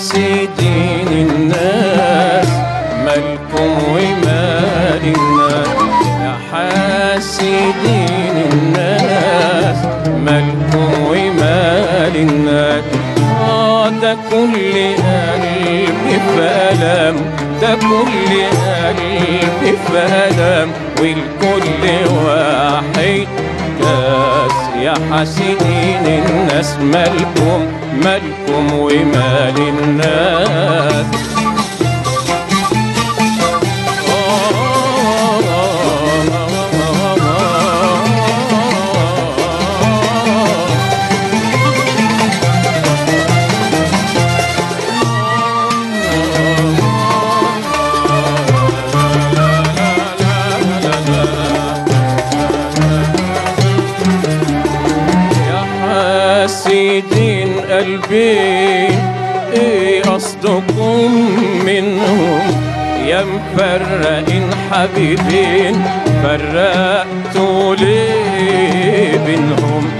حاسدين الناس مالكم ومال الناس. يا حاسدين الناس مالكم ومال آه ده كل قلبي في ألم ده كل قلبي في ألم والكل واحد يا حاسدين الناس مالكم مالكم ومال الناس. حاسدين قلبي. إيه قصدكم منهم؟ يا مفرقين حبيبين فرقتوا ليه بينهم؟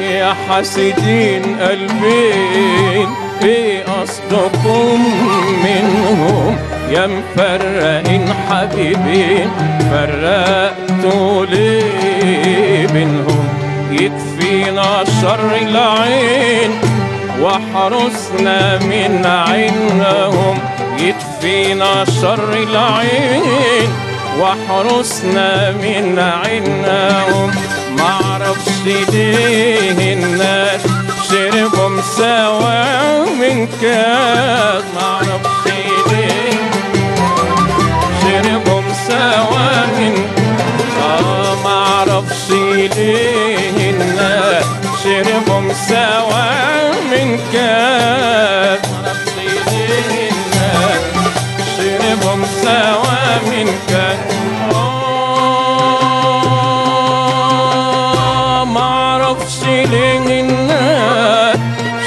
يا حاسدين قلبين إيه قصدكم منهم؟ يا مفرقين حبيبين فرقتوا ليه بينهم؟ يكفينا شر العين واحرسنا من عينهم. يكفينا شر العين واحرسنا من عينهم. معرفش ليه الناس شربهم سوا من كاس معرفش ليه شربهم سوا من آه معرفش ليه شربهم سوا من كاس معرفش ليه الناس شربهم سوا من كاس آه معرفش ليه الناس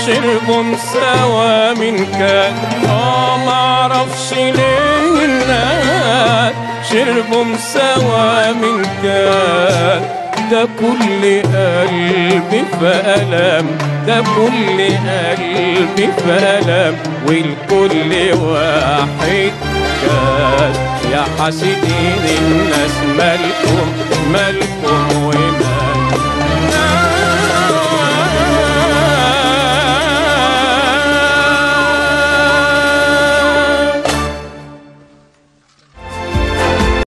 شربهم سوا من كاس آه معرفش ليه الناس شربهم سوا من كاس ده كل قلبي في ألم ده كل قلبي في ألم والكل واحد كاس يا حاسدين الناس مالكم مالكم